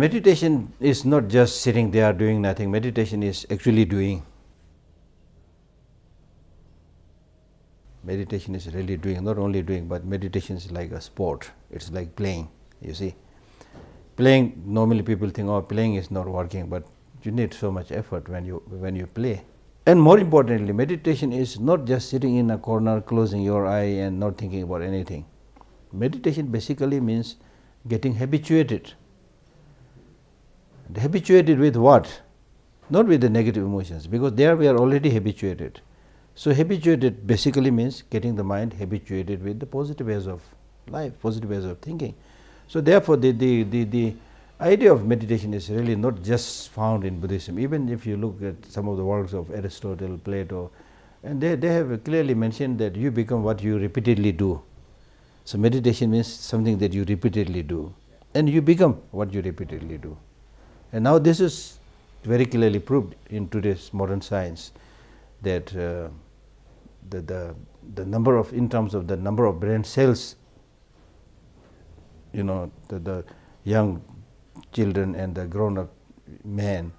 meditation is not just sitting there doing nothing. Meditation is actually doing. Meditation is really doing, not only doing, but meditation is like a sport. It's like playing, you see. Playing, normally people think, oh, playing is not working, but you need so much effort when you, when you play. And more importantly, meditation is not just sitting in a corner, closing your eye and not thinking about anything. Meditation basically means getting habituated. Habituated with what? Not with the negative emotions, because there we are already habituated. So, habituated basically means getting the mind habituated with the positive ways of life, positive ways of thinking. So, therefore, the, the, the, the idea of meditation is really not just found in Buddhism. Even if you look at some of the works of Aristotle, Plato, and they, they have clearly mentioned that you become what you repeatedly do. So, meditation means something that you repeatedly do and you become what you repeatedly do. And now, this is very clearly proved in today's modern science that uh, the, the, the number of in terms of the number of brain cells you know the, the young children and the grown up men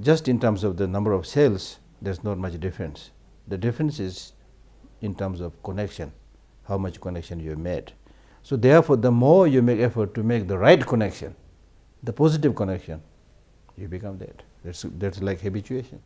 just in terms of the number of cells there is not much difference. The difference is in terms of connection how much connection you have made. So, therefore, the more you make effort to make the right connection the positive connection you become that that is that's like habituation.